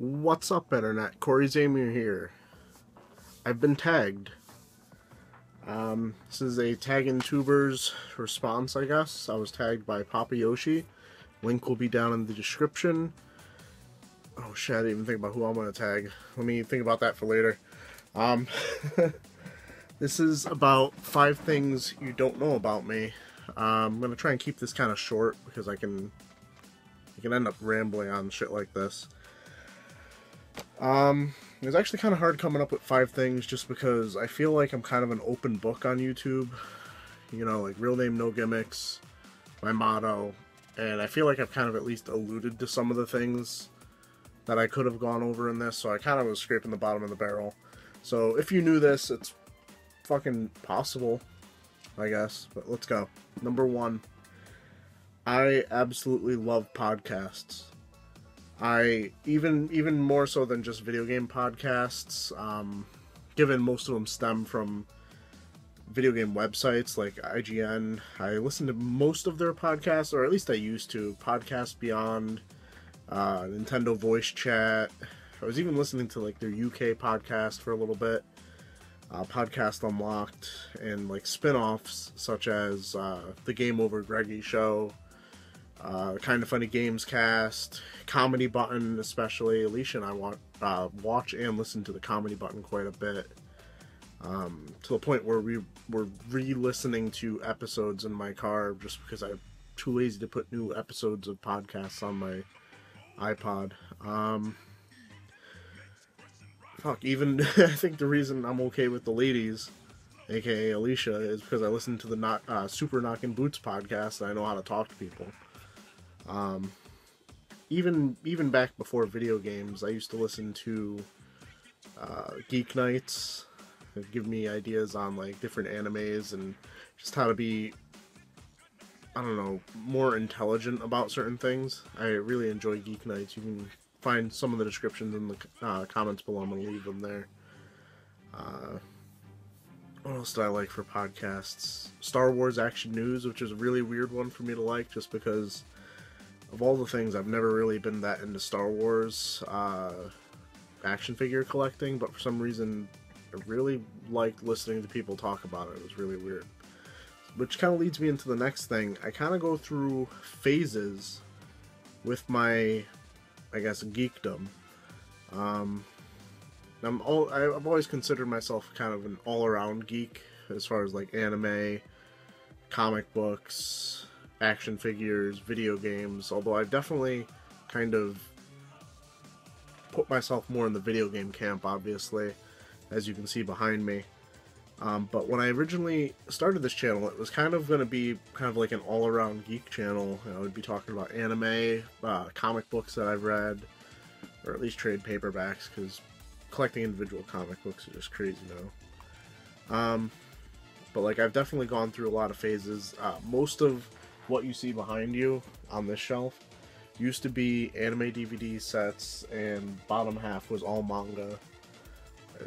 What's up, Internet? Cory Zamir here. I've been tagged. Um, this is a Tagging Tubers response, I guess. I was tagged by Papa Yoshi. Link will be down in the description. Oh shit, I didn't even think about who I'm gonna tag. Let me think about that for later. Um, this is about five things you don't know about me. Um, I'm gonna try and keep this kind of short because I can, I can end up rambling on shit like this. Um, it was actually kind of hard coming up with five things just because I feel like I'm kind of an open book on YouTube. You know, like real name, no gimmicks, my motto, and I feel like I've kind of at least alluded to some of the things that I could have gone over in this, so I kind of was scraping the bottom of the barrel. So if you knew this, it's fucking possible, I guess. But let's go. Number one, I absolutely love podcasts. I even even more so than just video game podcasts. Um, given most of them stem from video game websites like IGN. I listen to most of their podcasts, or at least I used to. Podcast Beyond, uh, Nintendo Voice Chat. I was even listening to like their UK podcast for a little bit. Uh, podcast Unlocked and like spin-offs such as uh, the Game Over Greggy show, uh, kind of funny games cast, comedy button especially. Alicia and I want uh, watch and listen to the comedy button quite a bit. Um, to the point where we were re-listening to episodes in my car just because I'm too lazy to put new episodes of podcasts on my iPod. Um, fuck, even I think the reason I'm okay with the ladies, aka Alicia, is because I listen to the not, uh, Super Knockin' Boots podcast and I know how to talk to people. Um, even even back before video games, I used to listen to uh, Geek Nights. It'd give me ideas on like different animes and just how to be I don't know more intelligent about certain things. I really enjoy Geek Nights. You can find some of the descriptions in the uh, comments below. I'm gonna leave them there. Uh, what else do I like for podcasts? Star Wars Action News, which is a really weird one for me to like, just because of all the things, I've never really been that into Star Wars uh, action figure collecting, but for some reason, I really liked listening to people talk about it. It was really weird. Which kind of leads me into the next thing. I kind of go through phases with my, I guess, geekdom. Um, I'm all, I've always considered myself kind of an all-around geek as far as like anime, comic books, action figures, video games, although I've definitely kind of put myself more in the video game camp, obviously, as you can see behind me. Um, but when I originally started this channel, it was kind of going to be kind of like an all-around geek channel. I would be talking about anime, uh, comic books that I've read, or at least trade paperbacks, because collecting individual comic books is just crazy now. Um, but like I've definitely gone through a lot of phases. Uh, most of what you see behind you on this shelf used to be anime DVD sets, and bottom half was all manga. Uh,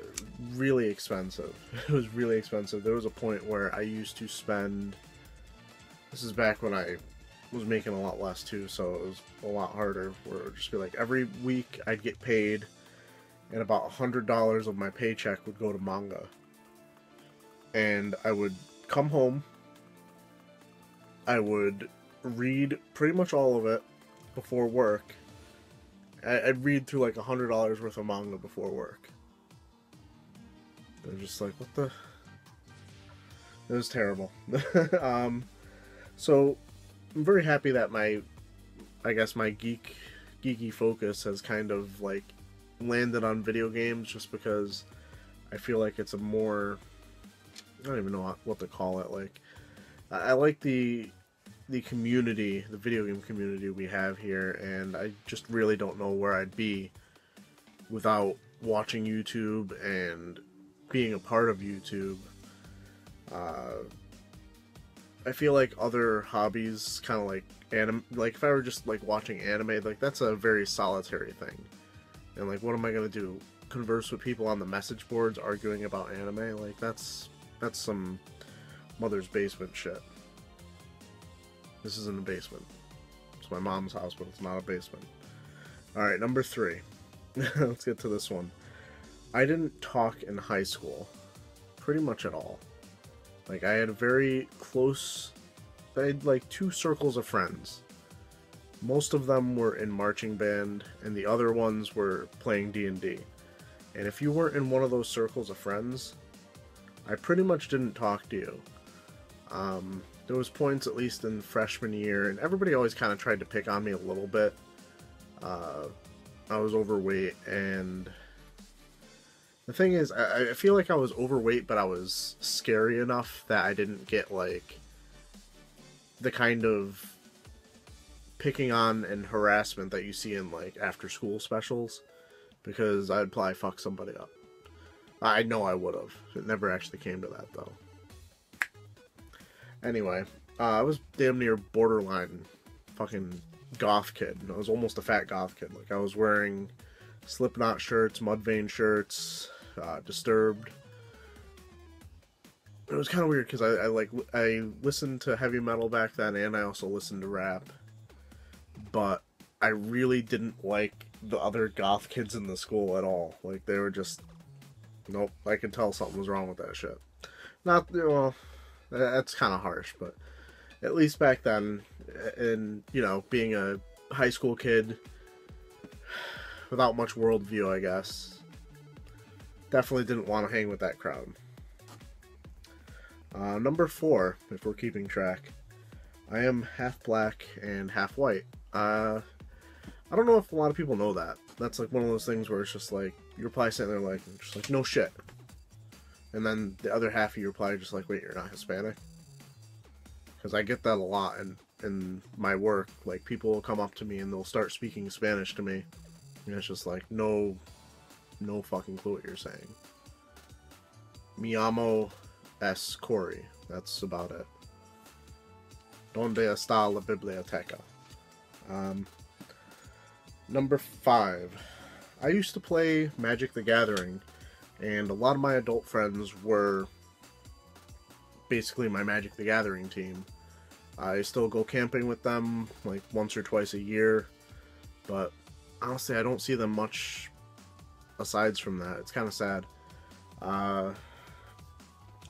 really expensive. It was really expensive. There was a point where I used to spend. This is back when I was making a lot less too, so it was a lot harder. Where it would just be like every week I'd get paid, and about a hundred dollars of my paycheck would go to manga. And I would come home I would read pretty much all of it before work. I'd read through like a hundred dollars worth of manga before work. They're just like, what the? It was terrible. um, so I'm very happy that my, I guess my geek, geeky focus has kind of like landed on video games, just because I feel like it's a more, I don't even know what to call it. Like, I like the the community, the video game community we have here, and I just really don't know where I'd be without watching YouTube and being a part of YouTube. Uh, I feel like other hobbies, kind of like anime, like if I were just like watching anime, like that's a very solitary thing. And like, what am I gonna do? Converse with people on the message boards arguing about anime? Like that's that's some mother's basement shit. This is in the basement. It's my mom's house, but it's not a basement. Alright, number three. let's get to this one. I didn't talk in high school, pretty much at all. Like I had a very close, I had like two circles of friends. Most of them were in marching band, and the other ones were playing D and D. And if you weren't in one of those circles of friends, I pretty much didn't talk to you. Um, there was points, at least in freshman year, and everybody always kind of tried to pick on me a little bit. Uh, I was overweight, and the thing is, I, I feel like I was overweight, but I was scary enough that I didn't get like the kind of picking on and harassment that you see in like after school specials because I'd probably fuck somebody up. I know I would have. It never actually came to that though. Anyway, uh, I was damn near borderline fucking goth kid. I was almost a fat goth kid. Like I was wearing Slipknot shirts, Mudvayne shirts, uh, Disturbed. It was kind of weird because I, I like I listened to heavy metal back then, and I also listened to rap. But I really didn't like the other goth kids in the school at all. Like they were just, nope. I could tell something was wrong with that shit. Not you know, that's kind of harsh, but at least back then, and you know, being a high school kid without much worldview, I guess, definitely didn't want to hang with that crowd. Uh, number four, if we're keeping track, I am half black and half white. Uh, I don't know if a lot of people know that. That's like one of those things where it's just like you're probably sitting there like just like no shit, and then the other half of you probably just like, wait, you're not Hispanic? Because I get that a lot in in my work. Like people will come up to me and they'll start speaking Spanish to me, and it's just like no, no fucking clue what you're saying. Mi S. Cory. That's about it. Donde está la biblioteca? Um, number five. I used to play Magic the Gathering, and a lot of my adult friends were basically my Magic the Gathering team. I still go camping with them like once or twice a year, but honestly, I don't see them much asides from that. It's kind of sad. Uh,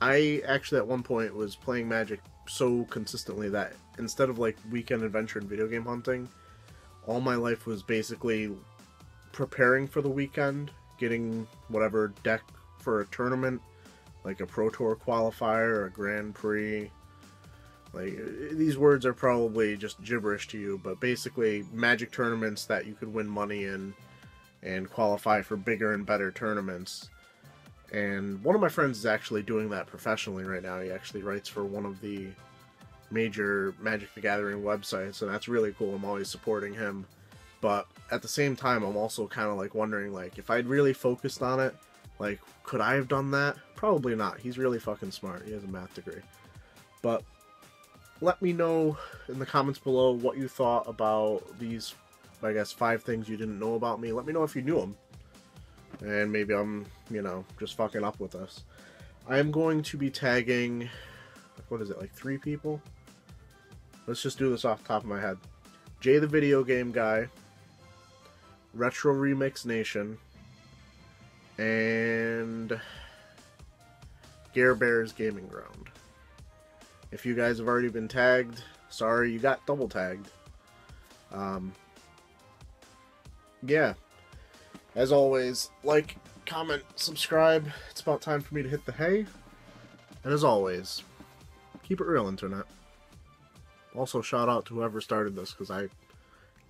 I actually at one point was playing Magic so consistently that instead of like weekend adventure and video game hunting, all my life was basically preparing for the weekend, getting whatever deck for a tournament, like a Pro Tour qualifier or a Grand Prix. Like these words are probably just gibberish to you, but basically magic tournaments that you could win money in and qualify for bigger and better tournaments. And one of my friends is actually doing that professionally right now. He actually writes for one of the major Magic the Gathering websites, and that's really cool. I'm always supporting him. But at the same time, I'm also kind of like wondering, like, if I'd really focused on it, like, could I have done that? Probably not. He's really fucking smart. He has a math degree. But let me know in the comments below what you thought about these, I guess, five things you didn't know about me. Let me know if you knew them. And maybe I'm, you know, just fucking up with us. I am going to be tagging, what is it, like three people? Let's just do this off top of my head. Jay the Video Game Guy, Retro Remix Nation, and Gare Bears Gaming Ground. If you guys have already been tagged, sorry you got double tagged. Um, yeah. As always, like, comment, subscribe. It's about time for me to hit the hay. And as always, keep it real, Internet. Also, shout out to whoever started this, because I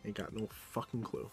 ain't got no fucking clue.